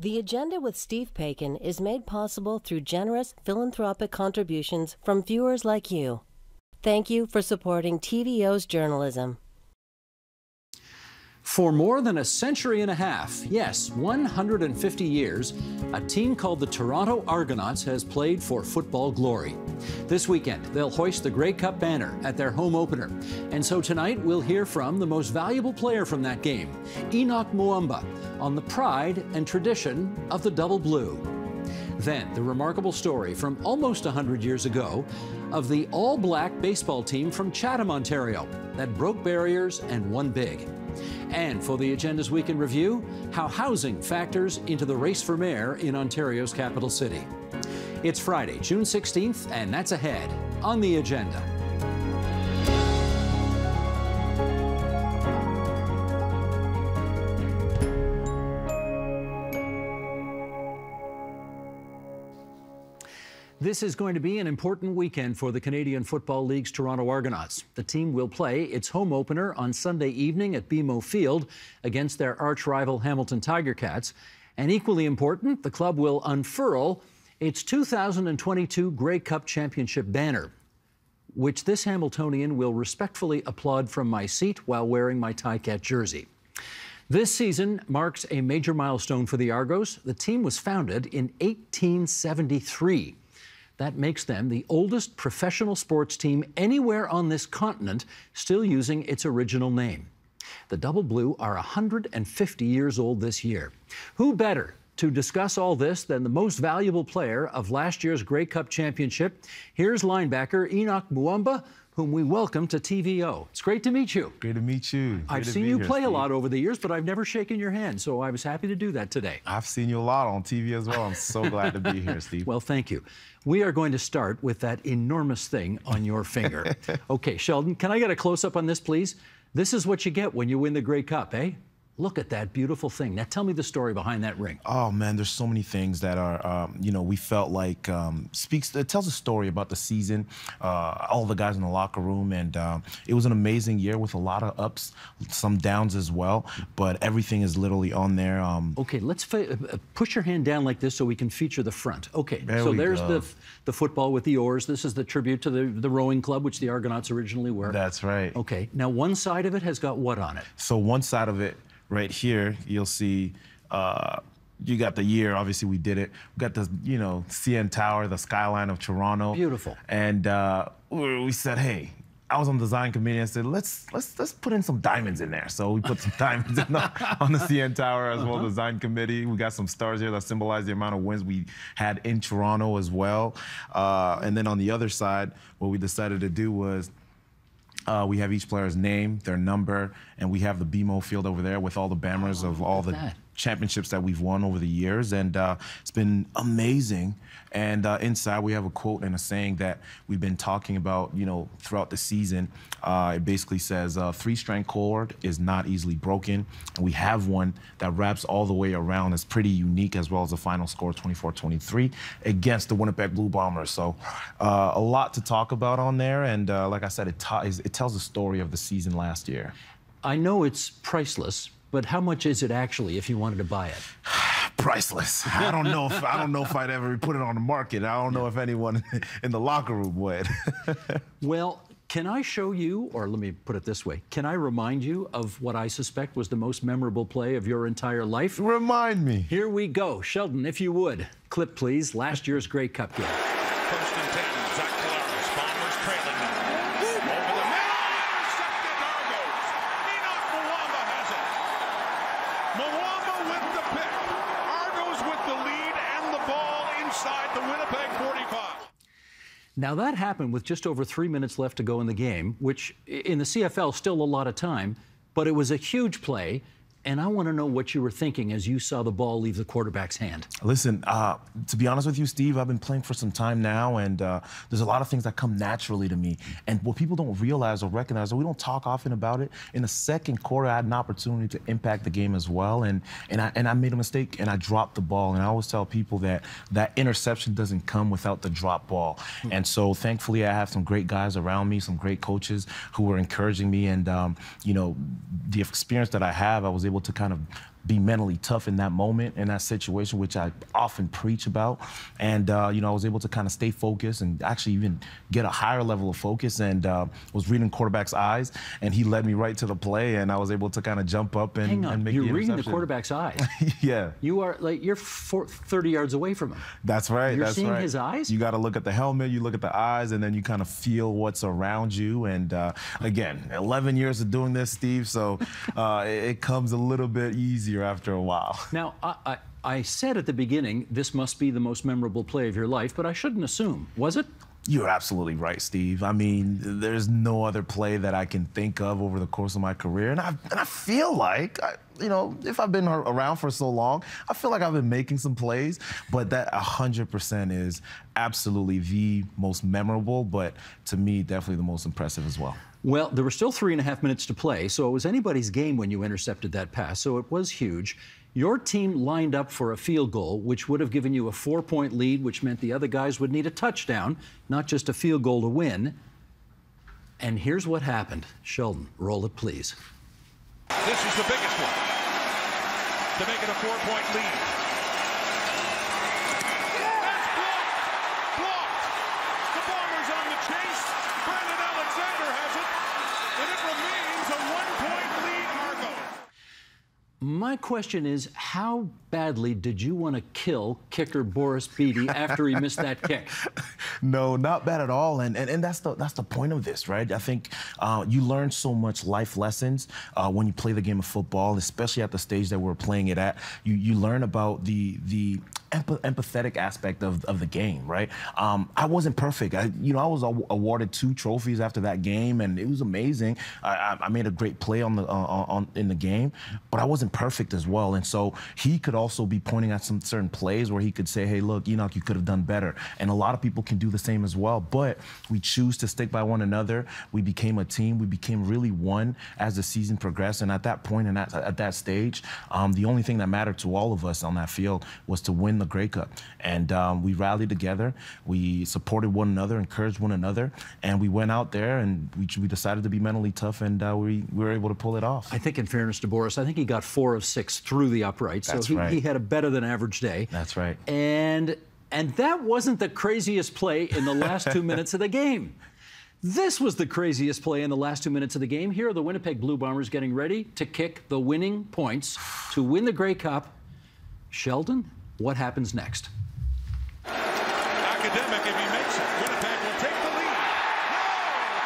The Agenda with Steve Paikin is made possible through generous philanthropic contributions from viewers like you. Thank you for supporting TVO's journalism. For more than a century and a half, yes, 150 years, a team called the Toronto Argonauts has played for football glory. This weekend, they'll hoist the Grey Cup banner at their home opener. And so tonight, we'll hear from the most valuable player from that game, Henoc Muamba, on the pride and tradition of the double blue. Then, the remarkable story from almost 100 years ago of the all black baseball team from Chatham, Ontario, that broke barriers and won big. And for the Agenda's Weekend Review, how housing factors into the race for mayor in Ontario's capital city. It's Friday, June 16th, and that's ahead on the agenda. This is going to be an important weekend for the Canadian Football League's Toronto Argonauts. The team will play its home opener on Sunday evening at BMO Field against their arch rival Hamilton Tiger Cats. And equally important, the club will unfurl its 2022 Grey Cup Championship banner, which this Hamiltonian will respectfully applaud from my seat while wearing my Tiger Cat jersey. This season marks a major milestone for the Argos. The team was founded in 1873. That makes them the oldest professional sports team anywhere on this continent still using its original name. The Double Blue are 150 years old this year. Who better to discuss all this than the most valuable player of last year's Grey Cup Championship? Here's linebacker Henoc Muamba, whom we welcome to TVO. It's great to meet you. Great to meet you. Great I've seen you here, play Steve. a lot over the years, but I've never shaken your hand, so I was happy to do that today. I've seen you a lot on TV as well. I'm so glad to be here, Steve. Well, thank you. We are going to start with that enormous thing on your finger. okay, Sheldon, can I get a close up on this, please? This is what you get when you win the Grey Cup, eh? Look at that beautiful thing. Now tell me the story behind that ring. Oh man, there's so many things that are, um, you know, we felt like um, speaks. It tells a story about the season, uh, all the guys in the locker room, and um, it was an amazing year with a lot of ups, some downs as well. But everything is literally on there. Um. okay, let's uh, push your hand down like this so we can feature the front. Okay, there so there's go. the the football with the oars. This is the tribute to the the rowing club, which the Argonauts originally were. That's right. Okay, now one side of it has got what on it? So one side of it right here, you'll see uh, you got the year. Obviously, we did it. We got the you know CN Tower, the skyline of Toronto. Beautiful. And uh, we said, hey. I was on the design committee and said, let's let's let's put in some diamonds in there. So we put some diamonds the, on the CN Tower as uh-huh. well, design committee. We got some stars here that symbolize the amount of wins we had in Toronto as well. Uh, and then on the other side, what we decided to do was uh, we have each player's name, their number, and we have the BMO field over there with all the banners oh, of all the that. championships that we've won over the years. And uh, it's been amazing and uh, inside, we have a quote and a saying that we've been talking about, you know, throughout the season. Uh, it basically says, uh, three-strand cord is not easily broken. And we have one that wraps all the way around. It's pretty unique, as well as the final score, 24-23, against the Winnipeg Blue Bombers. So uh, a lot to talk about on there. And uh, like I said, it, it tells the story of the season last year. I know it's priceless, but how much is it actually if you wanted to buy it? priceless. I don't know if I don't know if I'd ever put it on the market. I don't know if anyone in the locker room would. well, can I show you, or let me put it this way, can I remind you of what I suspect was the most memorable play of your entire life? Remind me. Here we go. Sheldon, if you would, clip please, last year's Grey Cup game. Now, that happened with just over three minutes left to go in the game, which in the CFL, still a lot of time, but it was a huge play and I want to know what you were thinking as you saw the ball leave the quarterback's hand. Listen, uh, to be honest with you, Steve, I've been playing for some time now, and uh, there's a lot of things that come naturally to me. And what people don't realize or recognize, or we don't talk often about it, in the second quarter, I had an opportunity to impact the game as well, and and I and I made a mistake and I dropped the ball. And I always tell people that that interception doesn't come without the drop ball. Mm-hmm. And so, thankfully, I have some great guys around me, some great coaches who were encouraging me, and um, you know, the experience that I have, I was able able to kind of be mentally tough in that moment, in that situation, which I often preach about. And, uh, you know, I was able to kind of stay focused and actually even get a higher level of focus and uh, was reading quarterback's eyes. And he led me right to the play, and I was able to kind of jump up and, Hang on. and make You're the reading the quarterback's eyes. yeah. You are like you're four, 30 yards away from him. That's right. You're that's seeing right. his eyes? You got to look at the helmet, you look at the eyes, and then you kind of feel what's around you. And uh, again, 11 years of doing this, Steve, so uh, it, it comes a little bit easier after a while. Now, I, I, I said at the beginning this must be the most memorable play of your life, but I shouldn't assume. Was it? You're absolutely right, Steve. I mean, there's no other play that I can think of over the course of my career, and I and I feel like, I, you know, if I've been around for so long, I feel like I've been making some plays. But that 100% is absolutely the most memorable, but to me, definitely the most impressive as well. Well, there were still three and a half minutes to play, so it was anybody's game when you intercepted that pass, so it was huge. Your team lined up for a field goal, which would have given you a four point lead, which meant the other guys would need a touchdown, not just a field goal to win. And here's what happened. Sheldon, roll it, please. This is the biggest one to make it a four-point lead. That's blocked. Blocked. The Bombers on the chase. Brandon Alexander has it, and it remains a one-point lead, Argo. My question is, how badly did you want to kill kicker Boris Bede after he missed that kick? No, not bad at all, and and, and that's the that's the point of this, right? I think uh, you learn so much life lessons uh, when you play the game of football, especially at the stage that we're playing it at. You you learn about the the empath- empathetic aspect of, of the game, right? Um, I wasn't perfect. I, you know, I was aw- awarded two trophies after that game, and it was amazing. I, I, made a great play on the uh, on in the game, but I wasn't perfect as well, and so he could also be pointing at some certain plays where he could say, "Hey, look, Henoc, you could have done better," and a lot of people can do the same as well. But we choose to stick by one another. We became a team. We became really one as the season progressed, and at that point and at, at that stage, um, the only thing that mattered to all of us on that field was to win the Grey Cup, and um, we rallied together. We supported one another, encouraged one another, and we went out there and we, we decided to be mentally tough, and uh, we, we were able to pull it off. I think, in fairness to Boris, I think he got four of six through the upright, so he, right. he had a better than average day. That's right. And and that wasn't the craziest play in the last two minutes of the game. This was the craziest play in the last two minutes of the game. Here are the Winnipeg Blue Bombers getting ready to kick the winning points to win the Grey Cup. Sheldon, what happens next? Academic, if he makes it, Winnipeg will take the lead. No!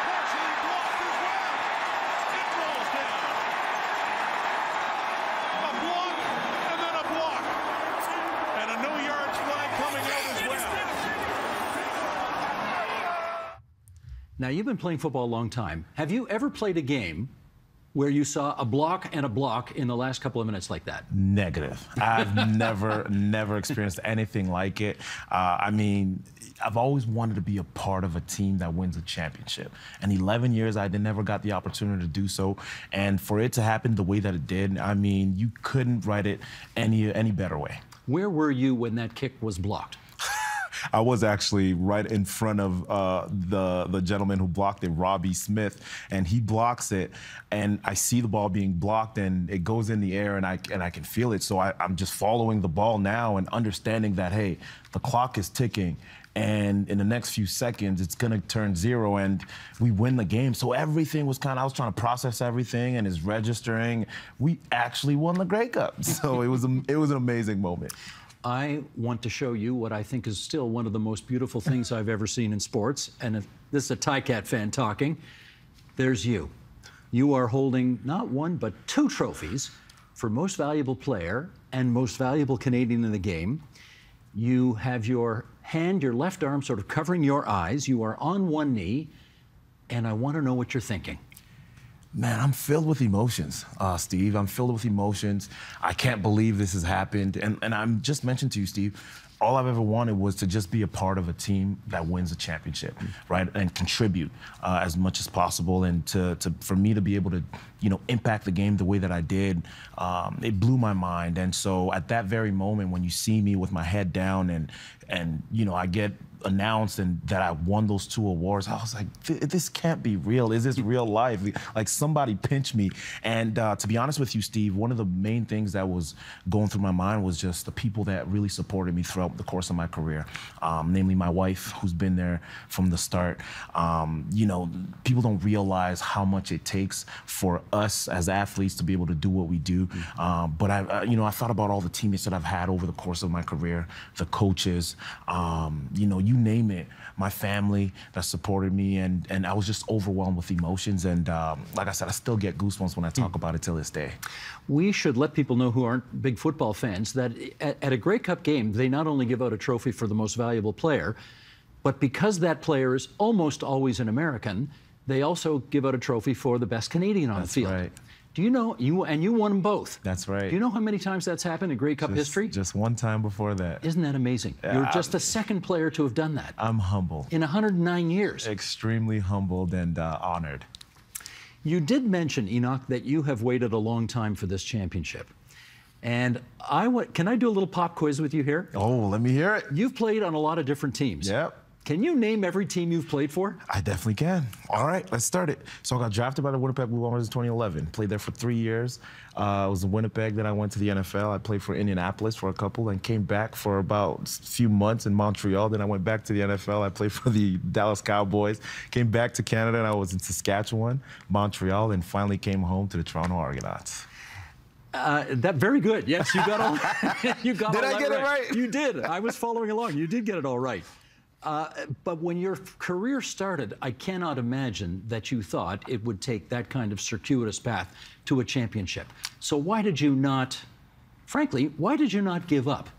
Partially blocked as well. It rolls down. A block, and then a block. And a no yards flag coming out as well. Now, you've been playing football a long time. Have you ever played a game where you saw a block and a block in the last couple of minutes like that? Negative. I've never, never experienced anything like it. Uh, I mean, I've always wanted to be a part of a team that wins a championship. And 11 years, I never got the opportunity to do so. And for it to happen the way that it did, I mean, you couldn't write it any any better way. Where were you when that kick was blocked? I was actually right in front of uh, the the gentleman who blocked it, Robbie Smith, and he blocks it, and I see the ball being blocked, and it goes in the air, and I and I can feel it. So I, I'm just following the ball now and understanding that hey, the clock is ticking. And in the next few seconds, it's gonna turn zero, and we win the game. So everything was kind of—I was trying to process everything, and it's registering. We actually won the Grey Cup, so it was a, it was an amazing moment. I want to show you what I think is still one of the most beautiful things I've ever seen in sports. And if this is a Cat fan talking. There's you. You are holding not one, but two trophies for most valuable player and most valuable Canadian in the game. You have your hand, your left arm sort of covering your eyes. You are on one knee. And I want to know what you're thinking. Man, I'm filled with emotions, uh, Steve. I'm filled with emotions. I can't believe this has happened. And, and I'm just mentioned to you, Steve, all I've ever wanted was to just be a part of a team that wins a championship, right, and contribute uh, as much as possible, and to, to for me to be able to, you know, impact the game the way that I did, um, it blew my mind. And so at that very moment, when you see me with my head down and and you know I get announced and that I won those two awards, I was like, this can't be real. Is this real life? Like somebody pinch me. And uh, to be honest with you, Steve, one of the main things that was going through my mind was just the people that really supported me throughout the course of my career, um, namely my wife, who's been there from the start. Um, you know, people don't realize how much it takes for us as athletes to be able to do what we do. Mm-hmm. Um, but I, uh, you know, I thought about all the teammates that I've had over the course of my career, the coaches, um, you know, you you name it, my family that supported me, and and I was just overwhelmed with emotions. And um, like I said, I still get goosebumps when I talk mm. about it till this day. We should let people know who aren't big football fans that at, at a Grey Cup game, they not only give out a trophy for the most valuable player, but because that player is almost always an American, they also give out a trophy for the best Canadian on That's the field. Right. Do you know you and you won them both? That's right. Do you know how many times that's happened in Grey Cup just, history? Just one time before that. Isn't that amazing? Yeah, You're just the second player to have done that. I'm humble. In 109 years. Extremely humbled and uh, honored. You did mention Henoc that you have waited a long time for this championship. And I want, can I do a little pop quiz with you here? Oh, let me hear it. You've played on a lot of different teams. Yep. Can you name every team you've played for? I definitely can. All right, let's start it. So I got drafted by the Winnipeg Blue Bombers in 2011. Played there for three years. Uh, it was in Winnipeg. Then I went to the NFL. I played for Indianapolis for a couple and came back for about a few months in Montreal. Then I went back to the NFL. I played for the Dallas Cowboys. Came back to Canada and I was in Saskatchewan, Montreal, and finally came home to the Toronto Argonauts. Uh, that very good. Yes, you got all. you got did I get right. it right? You did. I was following along. You did get it all right. Uh, but when your career started, I cannot imagine that you thought it would take that kind of circuitous path to a championship. So why did you not, frankly, why did you not give up?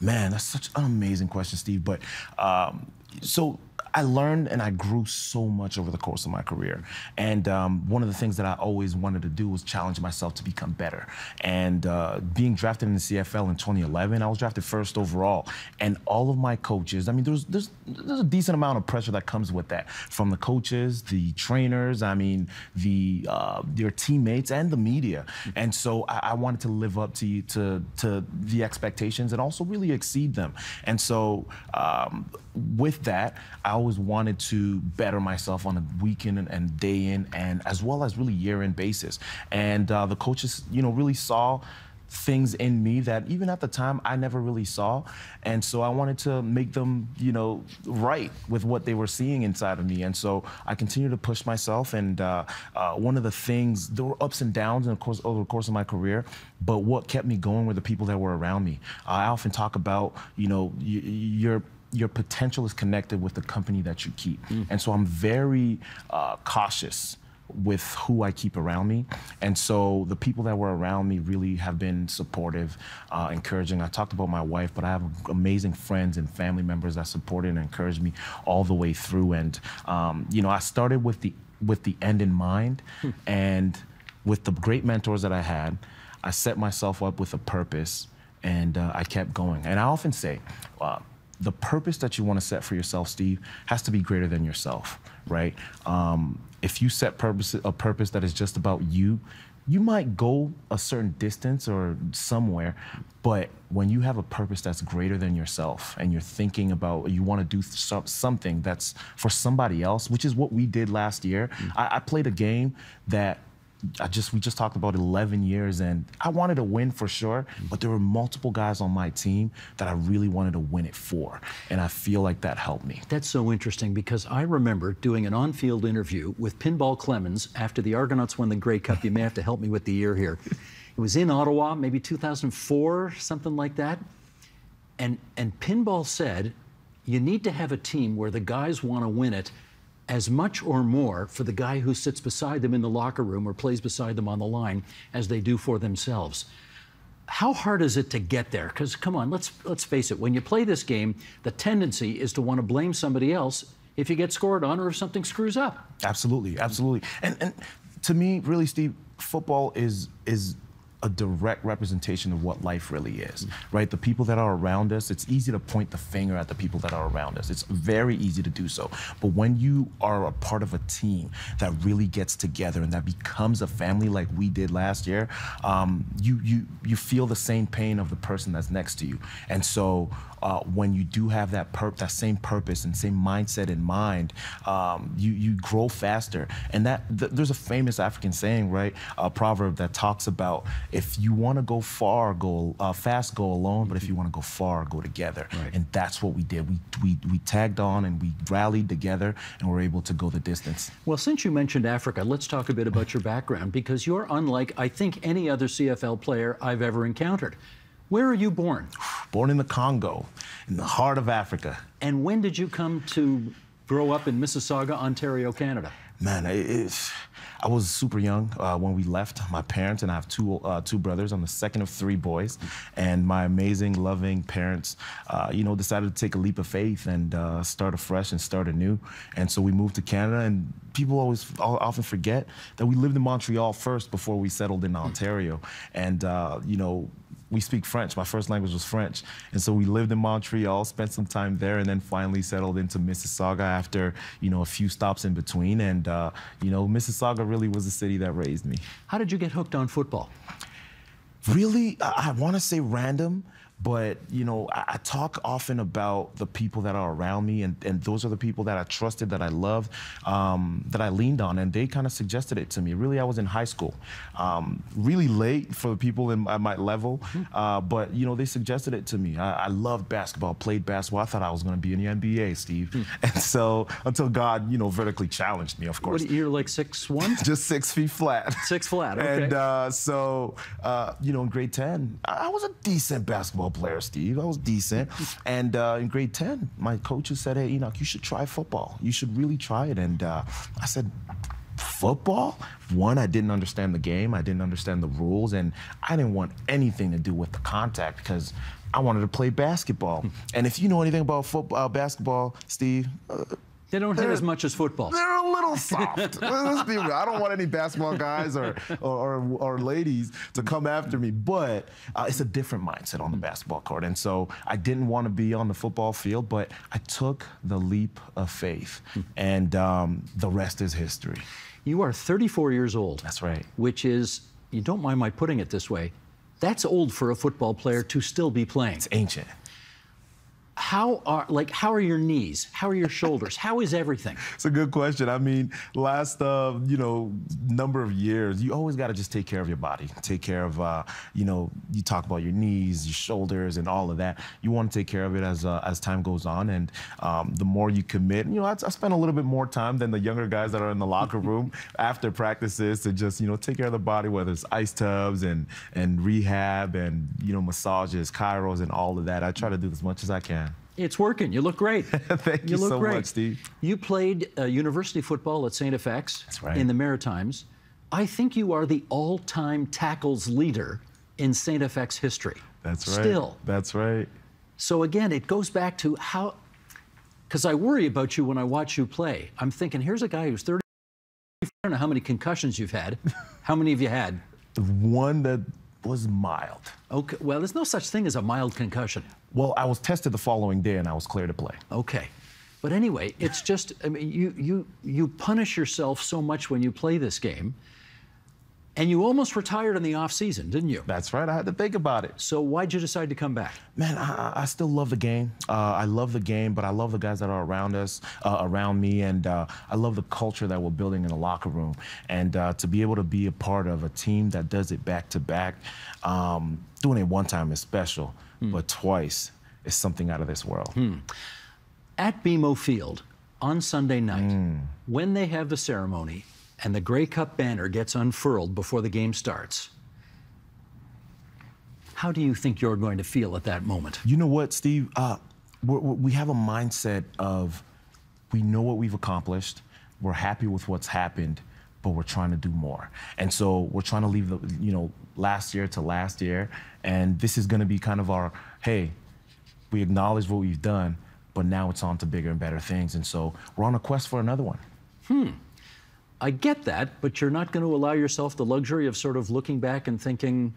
Man, that's such an amazing question, Steve. But um, so I learned and I grew so much over the course of my career. And um, one of the things that I always wanted to do was challenge myself to become better. And uh, being drafted in the CFL in 2011, I was drafted first overall. And all of my coaches, I mean, there's, there's, there's a decent amount of pressure that comes with that from the coaches, the trainers, I mean, the uh, your teammates, and the media. And so I, I wanted to live up to, to, to the expectations and also really exceed them. And so um, with that, I always wanted to better myself on a weekend in and day in, and as well as really year in basis. And uh, the coaches, you know, really saw things in me that even at the time I never really saw. And so I wanted to make them, you know, right with what they were seeing inside of me. And so I continued to push myself. And uh, uh, one of the things, there were ups and downs in the course, over the course of my career, but what kept me going were the people that were around me. I often talk about, you know, your your potential is connected with the company that you keep. Mm. And so I'm very uh, cautious with who I keep around me. And so the people that were around me really have been supportive, uh, encouraging. I talked about my wife, but I have amazing friends and family members that supported and encouraged me all the way through. And, um, you know, I started with the, with the end in mind hmm. and with the great mentors that I had, I set myself up with a purpose and uh, I kept going. And I often say, uh, the purpose that you want to set for yourself, Steve, has to be greater than yourself, right? Um, if you set purpose, a purpose that is just about you, you might go a certain distance or somewhere, but when you have a purpose that's greater than yourself and you're thinking about you want to do something that's for somebody else, which is what we did last year. Mm-hmm. I, I played a game that I just we just talked about 11 years and I wanted to win for sure, mm-hmm. but there were multiple guys on my team that I really wanted to win it for, and I feel like that helped me. That's so interesting because I remember doing an on-field interview with Pinball Clemens after the Argonauts won the Grey Cup. You may have to help me with the year here. It was in Ottawa, maybe 2004, something like that. And and Pinball said, you need to have a team where the guys want to win it as much or more for the guy who sits beside them in the locker room or plays beside them on the line as they do for themselves. How hard is it to get there? Because come on, let's let's face it. When you play this game, the tendency is to want to blame somebody else if you get scored on or if something screws up. Absolutely, absolutely. And and to me, really, Steve, football is is a direct representation of what life really is, right? The people that are around us, it's easy to point the finger at the people that are around us. It's very easy to do so. But when you are a part of a team that really gets together and that becomes a family like we did last year, um, you, you, you feel the same pain of the person that's next to you. And so uh, when you do have that that same purpose and same mindset in mind, um, you you grow faster. And that th- there's a famous African saying, right? A proverb that talks about if you want to go far, go uh, fast, go alone. But if you want to go far, go together. Right. And that's what we did. We, we we tagged on and we rallied together and were able to go the distance. Well, since you mentioned Africa, let's talk a bit about your background because you're unlike, I think, any other CFL player I've ever encountered. Where are you born? Born in the Congo, in the heart of Africa. And when did you come to grow up in Mississauga, Ontario, Canada? Man, it's, I was super young uh, when we left. My parents and I have two uh, two brothers. I'm the second of three boys, and my amazing, loving parents, uh, you know, decided to take a leap of faith and uh, start afresh and start anew. And so we moved to Canada. And people always often forget that we lived in Montreal first before we settled in Ontario. And uh, you know, we speak French. My first language was French. And so we lived in Montreal, spent some time there, and then finally settled into Mississauga after, you know, a few stops in between. And, uh, you know, Mississauga really was the city that raised me. How did you get hooked on football? Really, I, I want to say random. But you know, I, I, talk often about the people that are around me, and, and those are the people that I trusted, that I loved, um, that I leaned on, and they kind of suggested it to me. Really, I was in high school, um, really late for the people in, at my level, mm-hmm. uh, but you know, they suggested it to me. I, I loved basketball, played basketball. I thought I was going to be in the NBA, Steve, mm. and so until God, you know, vertically challenged me, of course. What, you're like six one, just six feet flat, six flat. Okay. And uh, so, uh, you know, in grade ten, I, I was a decent basketball player, Steve. I was decent. and uh, in grade 10, my coaches said, hey, Henoc, you should try football. You should really try it. And uh, I said, football? One, I didn't understand the game. I didn't understand the rules. And I didn't want anything to do with the contact because I wanted to play basketball. and if you know anything about football, uh, basketball, Steve, uh, they don't hit as much as football. They're a little soft. Let's be real. I don't want any basketball guys or, or, or, or ladies to come after me, but uh, it's a different mindset on the basketball court. And so I didn't want to be on the football field, but I took the leap of faith, and um, the rest is history. You are 34 years old. That's right. Which is, you don't mind my putting it this way, that's old for a football player to still be playing. It's ancient how are like how are your knees? How are your shoulders? How is everything? It's a good question. I mean last uh, you know number of years you always got to just take care of your body. Take care of uh, you know you talk about your knees your shoulders and all of that. You want to take care of it as uh, as time goes on and um, the more you commit you know I, I spend a little bit more time than the younger guys that are in the locker room after practices to just you know take care of the body whether it's ice tubs and and rehab and you know massages chiros and all of that. I try to do as much as i can it's working. You look great. Thank you, you look so great. much, Steve. You played uh, university football at St. FX That's right. in the Maritimes. I think you are the all-time tackles leader in St. FX history. That's right. Still. That's right. So again, it goes back to how, because I worry about you when I watch you play. I'm thinking, here's a guy who's 30. I don't know how many concussions you've had. how many have you had? The one that was mild. Okay. Well, there's no such thing as a mild concussion. Well, I was tested the following day and I was clear to play. Okay. But anyway, it's just I mean you you you punish yourself so much when you play this game. And you almost retired in the off season, didn't you? That's right. I had to think about it. So why'd you decide to come back? Man, I, I still love the game. Uh, I love the game, but I love the guys that are around us, uh, around me, and uh, I love the culture that we're building in the locker room. And uh, to be able to be a part of a team that does it back to back, um, doing it one time is special, hmm. but twice is something out of this world. Hmm. At BMO Field on Sunday night, mm. when they have the ceremony, and the Grey Cup banner gets unfurled before the game starts, how do you think you're going to feel at that moment? You know what, Steve? Uh, we have a mindset of we know what we've accomplished, we're happy with what's happened, but we're trying to do more. And so we're trying to leave the, you know, last year to last year. And this is going to be kind of our, hey, we acknowledge what we've done, but now it's on to bigger and better things. And so we're on a quest for another one. Hmm. I get that, but you're not going to allow yourself the luxury of sort of looking back and thinking,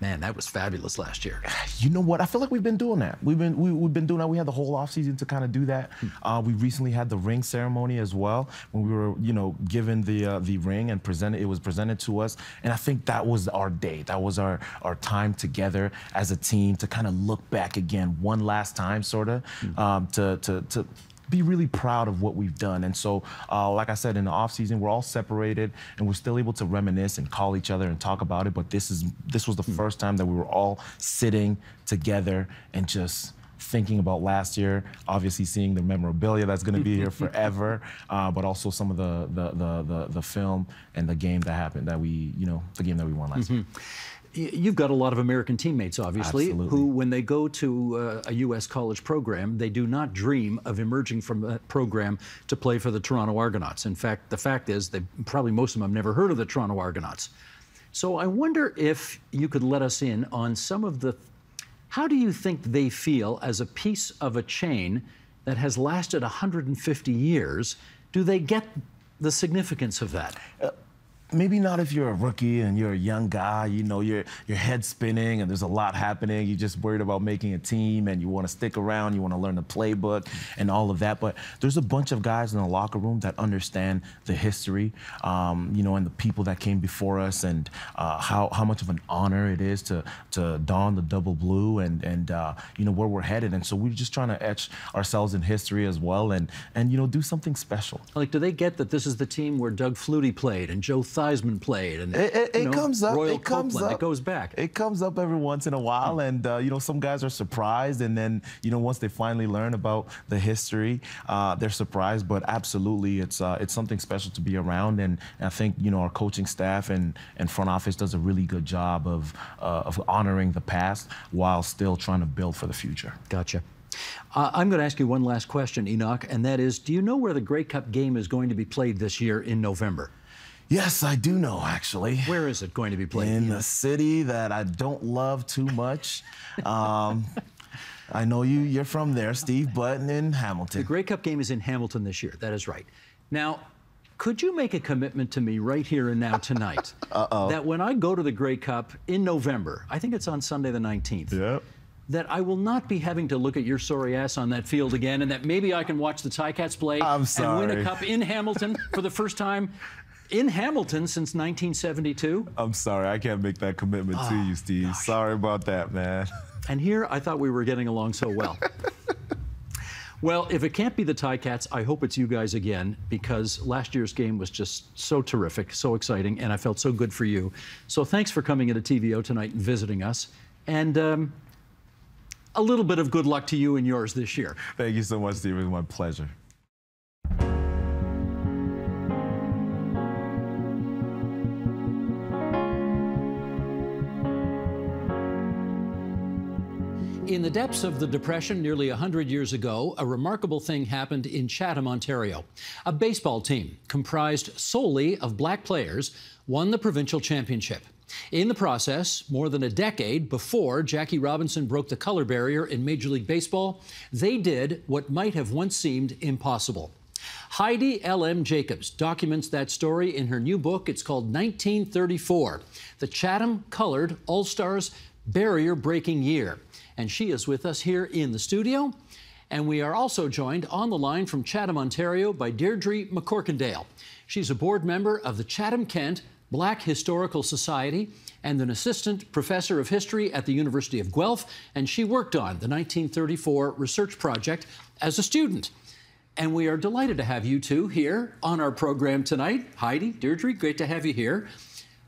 Man, that was fabulous last year. You know what? I feel like we've been doing that. We've been we, have been doing that. We had the whole offseason to kind of do that. Hmm. Uh, we recently had the ring ceremony as well when we were, you know, given the uh, the ring and presented. It was presented to us, and I think that was our day. That was our our time together as a team to kind of look back again one last time, sort of, mm. um, to to to be really proud of what we've done. And so, uh, like I said, in the off season, we're all separated and we're still able to reminisce and call each other and talk about it. But this is this was the mm. first time that we were all sitting together and just thinking about last year, obviously seeing the memorabilia that's going to be here forever, uh, but also some of the, the, the the the film and the game that happened that we you know the game that we won last mm-hmm. year. You've got a lot of American teammates, obviously, Absolutely. who, when they go to uh, a U.S. college program, they do not dream of emerging from that program to play for the Toronto Argonauts. In fact, the fact is, they probably most of them have never heard of the Toronto Argonauts. So I wonder if you could let us in on some of the. How do you think they feel as a piece of a chain that has lasted 150 years? Do they get the significance of that? Uh, maybe not if you're a rookie and you're a young guy, you know, your your head's spinning and there's a lot happening. You're just worried about making a team and you want to stick around, you want to learn the playbook and all of that. But there's a bunch of guys in the locker room that understand the history, um, you know, and the people that came before us and uh, how how much of an honor it is to to don the double blue and and uh, you know where we're headed. And so we're just trying to etch ourselves in history as well and and you know do something special. Like, do they get that this is the team where Doug Flutie played and Joe Theismann played, and it, it, it know, comes up. Royal it comes Copeland. up. It goes back. It comes up every once in a while, hmm. and uh, you know some guys are surprised, and then you know once they finally learn about the history, uh, they're surprised. But absolutely, it's uh, it's something special to be around, and, and, I think you know our coaching staff and and front office does a really good job of uh, of honoring the past while still trying to build for the future. Gotcha. Uh, I'm going to ask you one last question, Henoc, and that is do you know where the Grey Cup game is going to be played this year in November? Yes, I do know, actually. Where is it going to be played? In a city that I don't love too much. Um, I know you, you're from there, Steve Button in Hamilton. The Grey Cup game is in Hamilton this year. That is right. Now, could you make a commitment to me right here and now tonight that when I go to the Grey Cup in November, I think it's on Sunday the 19th, yep. that I will not be having to look at your sorry ass on that field again and that maybe I can watch the Ticats play and win a cup in Hamilton for the first time in Hamilton since 1972. I'm sorry, I can't make that commitment oh, to you, Steve. Gosh. Sorry about that, man. And here, I thought we were getting along so well. well, if it can't be the Ticats, I hope it's you guys again because last year's game was just so terrific, so exciting, and I felt so good for you. So thanks for coming into TVO tonight and visiting us. And um, a little bit of good luck to you and yours this year. Thank you so much, Steve. It was my pleasure. In the depths of the Depression nearly 100 years ago, a remarkable thing happened in Chatham, Ontario. A baseball team comprised solely of black players won the provincial championship. In the process, more than a decade before Jackie Robinson broke the color barrier in Major League Baseball, they did what might have once seemed impossible. Heidi L.M. Jacobs documents that story in her new book. It's called 1934 The Chatham Colored All Stars Barrier Breaking Year and she is with us here in the studio. And we are also joined on the line from Chatham, Ontario by Deirdre McCorkindale. She's a board member of the Chatham Kent Black Historical Society and an assistant professor of history at the University of Guelph, and she worked on the 1934 research project as a student. And we are delighted to have you two here on our program tonight. Heidi, Deirdre, great to have you here.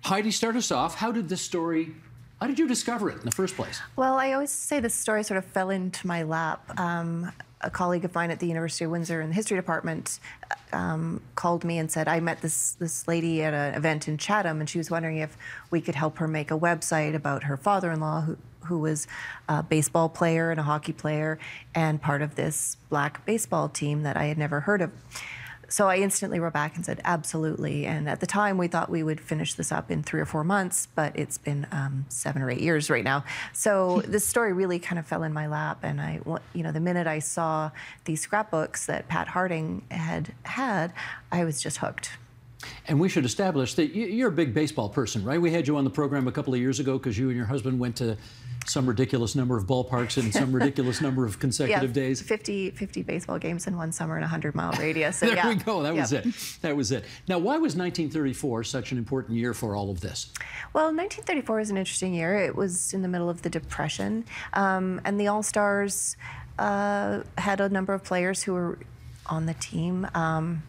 Heidi, start us off. How did this story how did you discover it in the first place? Well, I always say this story sort of fell into my lap. Um, a colleague of mine at the University of Windsor in the history department um, called me and said, I met this, this lady at an event in Chatham, and she was wondering if we could help her make a website about her father in law, who, who was a baseball player and a hockey player and part of this black baseball team that I had never heard of. So I instantly wrote back and said, absolutely. And at the time, we thought we would finish this up in three or four months, but it's been um, seven or eight years right now. So this story really kind of fell in my lap. And I, you know, the minute I saw these scrapbooks that Pat Harding had had, I was just hooked. And we should establish that you're a big baseball person, right? We had you on the program a couple of years ago because you and your husband went to some ridiculous number of ballparks in some ridiculous number of consecutive yeah, days. 50, 50 baseball games in one summer in a 100 mile radius. So, there yeah. we go. That yeah. was it. That was it. Now, why was 1934 such an important year for all of this? Well, 1934 was an interesting year. It was in the middle of the Depression, um, and the All Stars uh, had a number of players who were on the team. Um,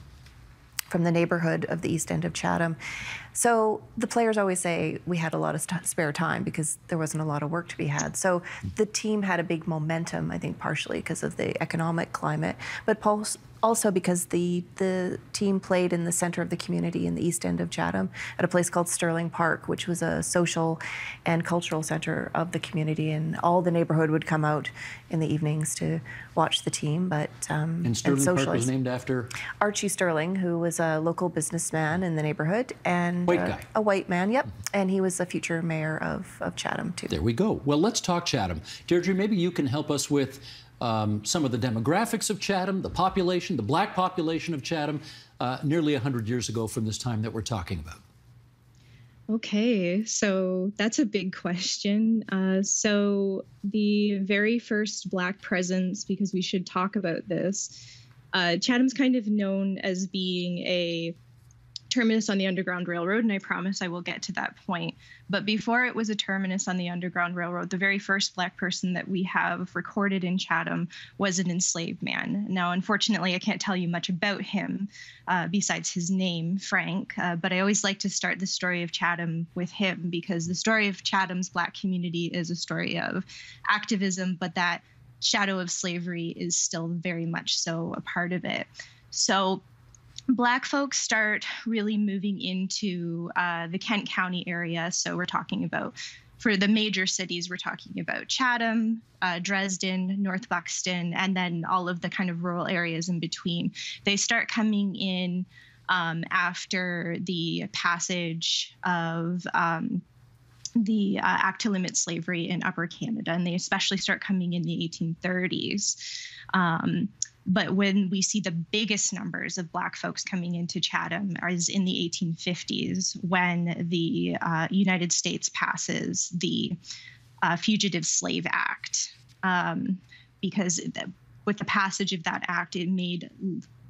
from the neighborhood of the East End of Chatham. So the players always say we had a lot of st- spare time because there wasn't a lot of work to be had. So the team had a big momentum, I think, partially because of the economic climate, but also because the the team played in the center of the community in the east end of Chatham at a place called Sterling Park, which was a social and cultural center of the community, and all the neighborhood would come out in the evenings to watch the team. But um, and Sterling and Park was named after Archie Sterling, who was a local businessman in the neighborhood and white uh, guy. a white man. Yep, and he was a future mayor of of Chatham too. There we go. Well, let's talk Chatham. Deirdre, maybe you can help us with um, some of the demographics of Chatham, the population, the black population of Chatham, uh, nearly 100 years ago from this time that we're talking about? Okay, so that's a big question. Uh, so, the very first Black presence, because we should talk about this, uh, Chatham's kind of known as being a terminus on the Underground Railroad, and I promise I will get to that point. But before it was a terminus on the Underground Railroad, the very first Black person that we have recorded in Chatham was an enslaved man. Now, unfortunately, I can't tell you much about him uh, besides his name, Frank, uh, but I always like to start the story of Chatham with him because the story of Chatham's Black community is a story of activism, but that shadow of slavery is still very much so a part of it. So, Black folks start really moving into uh, the Kent County area. So we're talking about, for the major cities, we're talking about Chatham, uh, Dresden, North Buxton, and then all of the kind of rural areas in between. They start coming in um, after the passage of. Um, the uh, Act to Limit Slavery in Upper Canada, and they especially start coming in the 1830s. Um, but when we see the biggest numbers of Black folks coming into Chatham is in the 1850s when the uh, United States passes the uh, Fugitive Slave Act. Um, because the, with the passage of that act, it made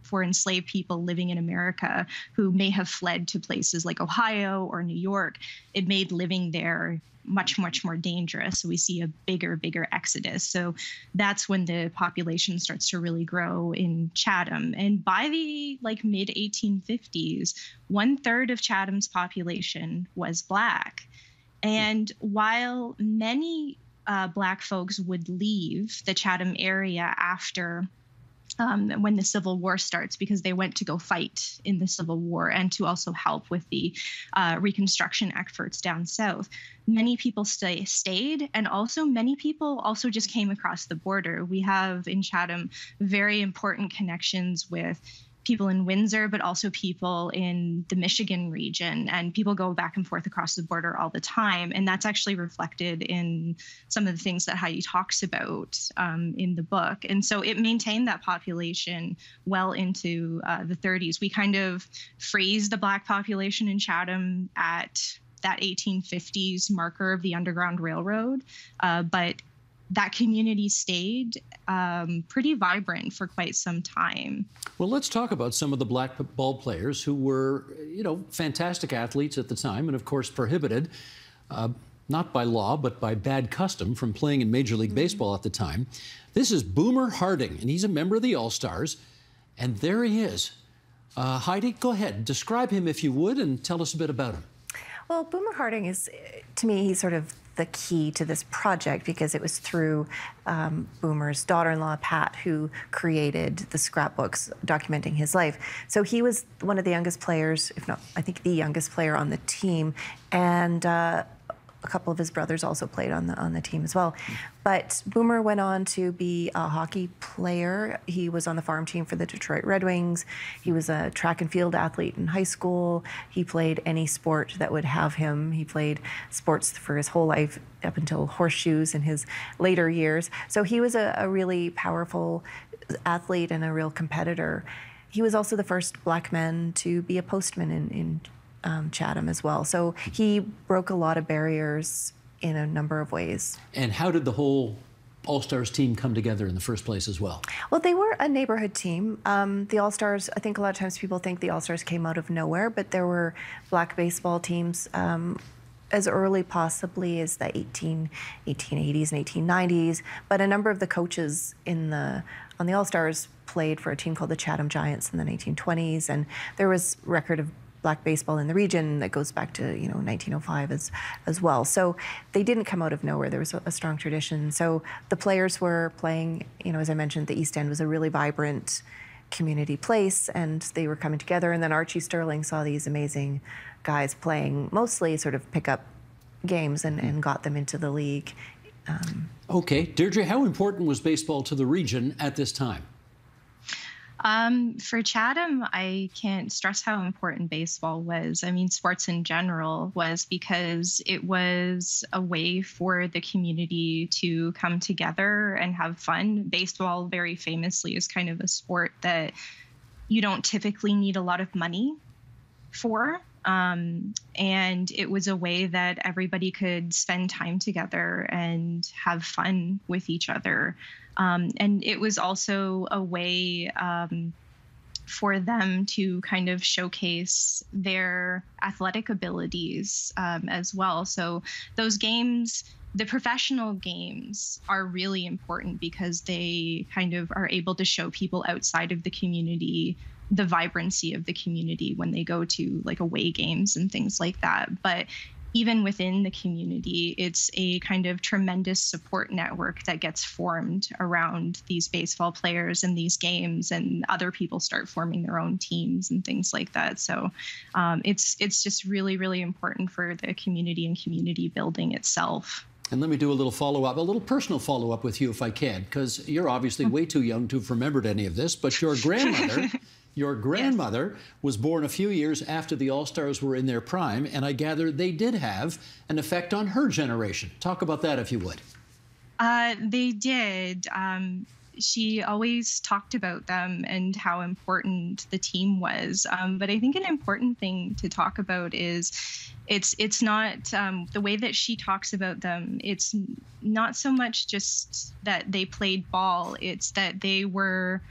for enslaved people living in America who may have fled to places like Ohio or New York, it made living there much much more dangerous. So we see a bigger bigger exodus. So that's when the population starts to really grow in chatham. And by the like mid 1850s one third of chatham's population was black. And while many uh, black folks would leave the chatham area after um, when the Civil War starts because they went to go fight in the Civil War and to also help with the uh, Reconstruction efforts down south. Many people stay, stayed, and also many people also just came across the border. We have in Chatham very important connections with people in Windsor, but also people in the Michigan region. And people go back and forth across the border all the time. And that's actually reflected in some of the things that Heidi talks about um, in the book. And so it maintained that population well into uh, the 30s. We kind of freeze the Black population in Chatham at that 1850s marker of the Underground Railroad. Uh, but that community stayed um, pretty vibrant for quite some time. Well, let's talk about some of the black ball players who were, you know, fantastic athletes at the time, and of course prohibited, uh, not by law but by bad custom, from playing in Major League mm-hmm. Baseball at the time. This is Boomer Harding, and he's a member of the All Stars, and there he is. Uh, Heidi, go ahead, describe him if you would, and tell us a bit about him. Well, Boomer Harding is, to me, he's sort of the key to this project because it was through um, Boomer's daughter-in-law Pat who created the scrapbooks documenting his life. So he was one of the youngest players, if not, I think the youngest player on the team, and. Uh, a couple of his brothers also played on the on the team as well. But Boomer went on to be a hockey player. He was on the farm team for the Detroit Red Wings. He was a track and field athlete in high school. He played any sport that would have him. He played sports for his whole life up until horseshoes in his later years. So he was a, a really powerful athlete and a real competitor he was also the first black man to be a postman in, in um, Chatham as well. So he broke a lot of barriers in a number of ways. And how did the whole All Stars team come together in the first place as well? Well, they were a neighborhood team. Um, the All Stars, I think a lot of times people think the All Stars came out of nowhere, but there were black baseball teams um, as early possibly as the 18, 1880s and 1890s. But a number of the coaches in the on the All Stars played for a team called the Chatham Giants in the 1920s, and there was record of black baseball in the region that goes back to you know 1905 as as well. So they didn't come out of nowhere. There was a, a, strong tradition. So the players were playing. You know, as I mentioned, the East End was a really vibrant community place, and they were coming together. And then Archie Sterling saw these amazing guys playing mostly sort of pickup games and, and got them into the league. Um, okay, Deirdre, how important was baseball to the region at this time? Um, for Chatham, I can't stress how important baseball was. I mean, sports in general was because it was a way for the community to come together and have fun. Baseball, very famously, is kind of a sport that you don't typically need a lot of money for. Um, and it was a way that everybody could spend time together and have fun with each other. Um, and it was also a way um, for them to kind of showcase their athletic abilities um, as well. So those games the professional games are really important because they kind of are able to show people outside of the community the vibrancy of the community when they go to like away games and things like that. But even within the community, it's a kind of tremendous support network that gets formed around these baseball players and these games, and other people start forming their own teams and things like that. So um, it's it's just really really important for the community and community building itself. And let me do a little follow up, a little personal follow up with you if I can, because you're obviously way too young to have remembered any of this, but your grandmother Your grandmother yes. was born a few years after the All Stars were in their prime, and I gather they did have an effect on her generation. Talk about that, if you would. Uh, they did. Um, she always talked about them and how important the team was. Um, but I think an important thing to talk about is it's it's not um, the way that she talks about them. It's not so much just that they played ball. It's that they were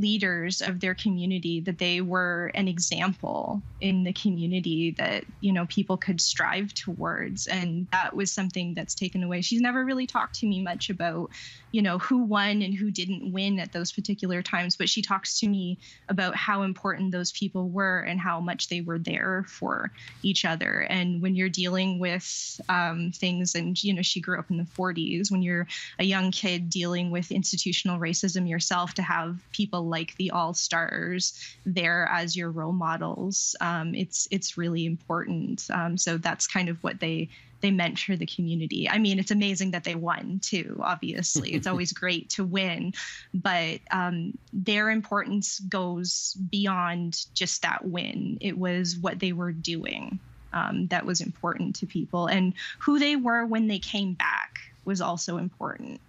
leaders of their community that they were an example in the community that you know people could strive towards. And that was something that's taken away. She's never really talked to me much about you know who won and who didn't win at those particular times but she talks to me about how important those people were and how much they were there for each other. And when you're dealing with um, things and you know she grew up in the 40s when you're a young kid dealing with institutional racism yourself to have people like the all stars there as your role models um, it's it's really important. Um, so that's kind of what they they meant for the community. I mean, it's amazing that they won too. Obviously, it's always great to win, but um, their importance goes beyond just that win. It was what they were doing um, that was important to people, and who they were when they came back was also important.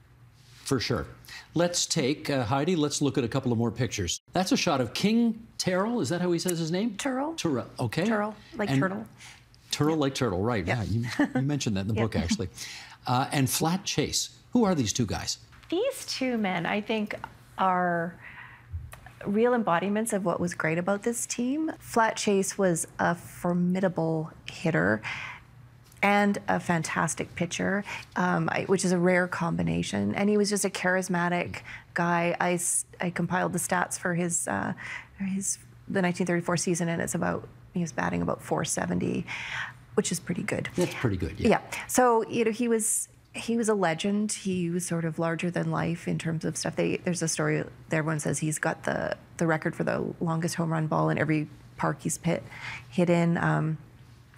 For sure. Let's take uh, Heidi. Let's look at a couple of more pictures. That's a shot of King Terrell. Is that how he says his name? Turrell. Turrell. Okay. Turrell, like and turtle. Turtle like turtle, right? Yeah, you, you, mentioned that in the book actually. Uh, and Flat Chase. Who are these two guys? These two men, I think, are real embodiments of what was great about this team. Flat Chase was a formidable hitter and a fantastic pitcher, um, I, which is a rare combination. And he was just a charismatic guy. I, I compiled the stats for his, uh, his the 1934 season, and it's about he was batting about 470, which is pretty good. That's pretty good. Yeah. Yeah. So you know he was he was a legend. He was sort of larger than life in terms of stuff. They, there's a story everyone says he's got the the record for the longest home run ball in every park he's pit hit in. Um,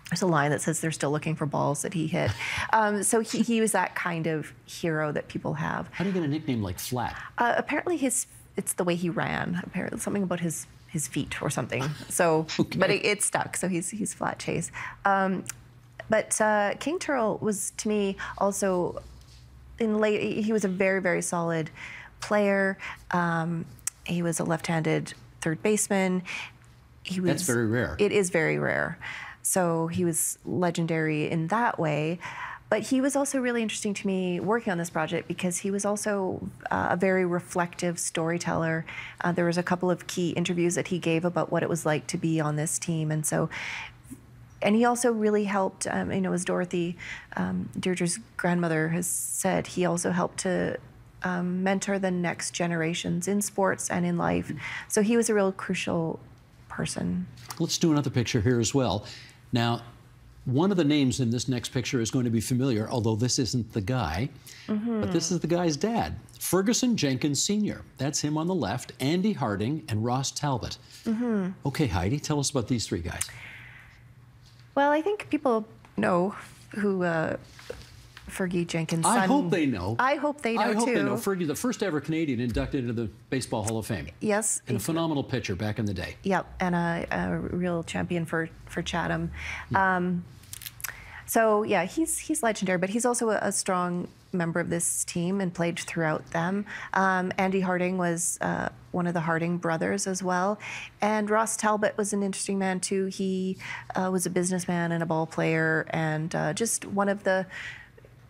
there's a line that says they're still looking for balls that he hit. Um, so he, he was that kind of hero that people have. How do you get a nickname like Flat? Uh, apparently, his it's the way he ran. Apparently, something about his his feet or something. So, okay. but it, it, stuck. So he's he's flat chase. Um, but uh, King Turrell was to me also in late. He was a very very solid player. Um, he was a left-handed third baseman. He was, That's very rare. It is very rare. So he was legendary in that way. But he was also really interesting to me working on this project because he was also uh, a very reflective storyteller. Uh, there was a couple of key interviews that he gave about what it was like to be on this team, and so. And he also really helped, um, you know, as Dorothy, um, Deirdre's grandmother has said, he also helped to um, mentor the next generations in sports and in life. So he was a real crucial person. Let's do another picture here as well. Now, one of the names in this next picture is going to be familiar, although this isn't the guy, but this is the guy's dad, Ferguson Jenkins Sr. That's him on the left, Andy Harding, and Ross Talbot. Okay, Heidi, tell us about these three guys. Well, I think people know who uh, Fergie Jenkins' son. I hope they know. I hope they know I hope too. they know. Fergie, the first ever Canadian inducted into the Baseball Hall of Fame. Yes. And a phenomenal pitcher back in the day. Yep, and a, a real champion for for Chatham. Um, so yeah, he's he's legendary, but he's also a, a strong member of this team and played throughout them. Um, Andy Harding was uh, one of the Harding brothers as well, and Ross Talbot was an interesting man too. He uh, was a businessman and a ball player, and uh, just one of the.